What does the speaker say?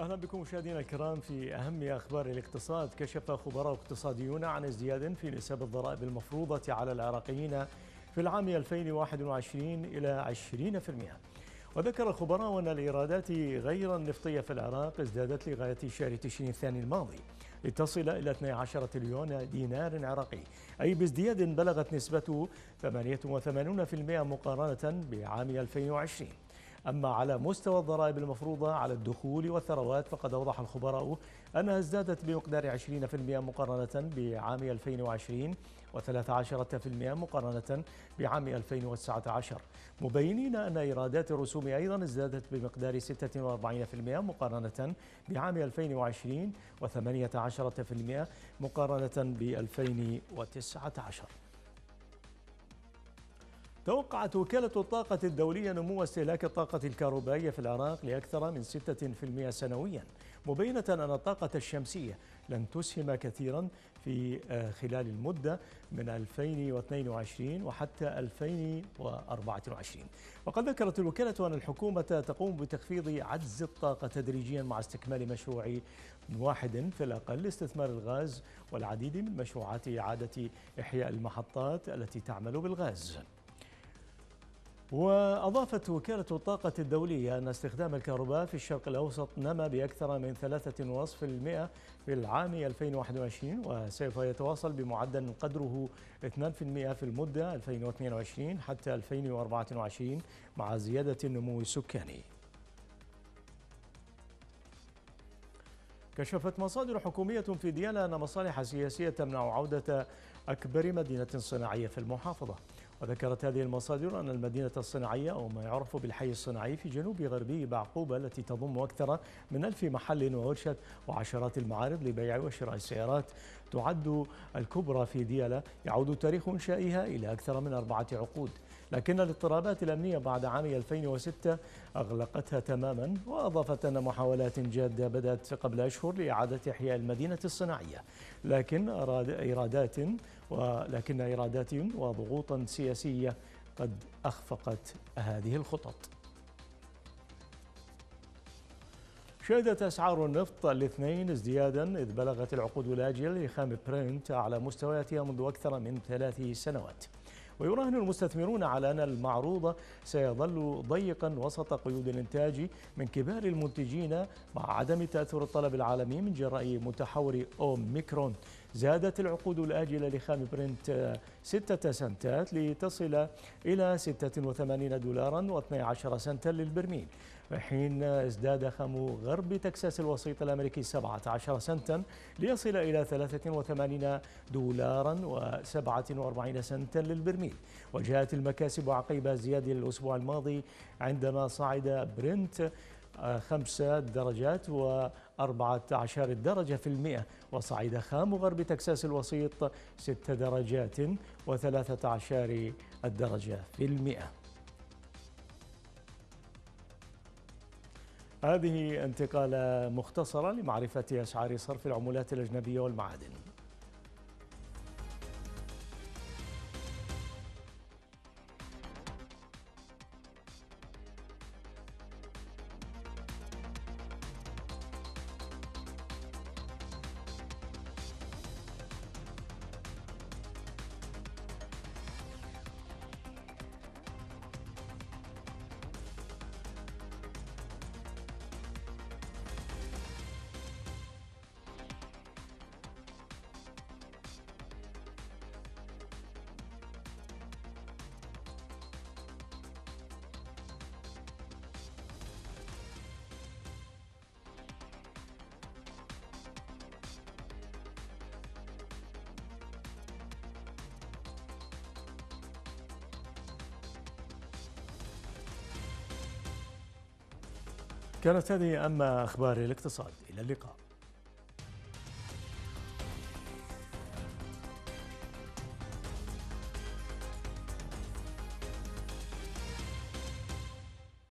أهلا بكم مشاهدينا الكرام في أهم أخبار الاقتصاد. كشف خبراء اقتصاديون عن ازدياد في نسب الضرائب المفروضة على العراقيين في العام 2021 إلى 20% وذكر الخبراء أن الإيرادات غير النفطية في العراق ازدادت لغاية شهر تشرين الثاني الماضي لتصل إلى 12 تريليون دينار عراقي أي بازدياد بلغت نسبته 88% مقارنة بعام 2020 أما على مستوى الضرائب المفروضة على الدخول والثروات فقد أوضح الخبراء أنها ازدادت بمقدار 20% مقارنة بعام 2020 و13% مقارنة بعام 2019 مبينين أن إيرادات الرسوم أيضا ازدادت بمقدار 46% مقارنة بعام 2020 و18% مقارنة ب 2019 توقعت وكالة الطاقة الدولية نمو استهلاك الطاقة الكهربائية في العراق لأكثر من 6% سنويا مبينة أن الطاقة الشمسية لن تسهم كثيرا في آه، خلال المدة من 2022 وحتى 2024 وقد ذكرت الوكالة أن الحكومة تقوم بتخفيض عجز الطاقة تدريجيا مع استكمال مشروع واحد في الأقل استثمار الغاز والعديد من مشروعات إعادة إحياء المحطات التي تعمل بالغاز. وأضافت وكالة الطاقة الدولية أن استخدام الكهرباء في الشرق الأوسط نما بأكثر من 3.5% في العام 2021 وسوف يتواصل بمعدل قدره 2% في المدة 2022 حتى 2024 مع زيادة النمو السكاني. كشفت مصادر حكومية في ديالا أن مصالح سياسية تمنع عودة أكبر مدينة صناعية في المحافظة. وذكرت هذه المصادر أن المدينة الصناعية أو ما يعرف بالحي الصناعي في جنوب غربي بعقوبة التي تضم أكثر من ألف محل وورشة وعشرات المعارض لبيع وشراء السيارات. تعد الكبرى في ديالا يعود تاريخ إنشائها إلى أكثر من أربعة عقود. لكن الاضطرابات الأمنية بعد عام 2006 أغلقتها تماما وأضافت أن محاولات جادة بدأت قبل أشهر لإعادة إحياء المدينة الصناعية. لكن إيرادات ولكن إيرادات وضغوطا سياسية قد أخفقت هذه الخطط. شهدت أسعار النفط الاثنين ازديادا إذ بلغت العقود الآجلة لخام برنت على مستوياتها منذ أكثر من ثلاث سنوات. ويراهن المستثمرون على أن المعروض سيظل ضيقا وسط قيود الإنتاج من كبار المنتجين مع عدم تأثر الطلب العالمي من جراء متحور أوميكرون. زادت العقود الآجلة لخام برنت ستة سنتات لتصل إلى 86 دولارا و12 سنتا للبرميل. حين ازداد خام غرب تكساس الوسيط الأمريكي 17 سنتا ليصل إلى 83 دولارا و47 سنتا للبرميل. وجاءت المكاسب عقيب زيادة الأسبوع الماضي عندما صعد برنت خمسة درجات وأربعة عشر درجة في المئة. وصعد خام غرب تكساس الوسيط ست درجات وثلاثة عشر الدرجة في المئة. هذه انتقالة مختصرة لمعرفة أسعار صرف العملات الأجنبية والمعادن. كانت هذه أما أخبار الاقتصاد إلى اللقاء.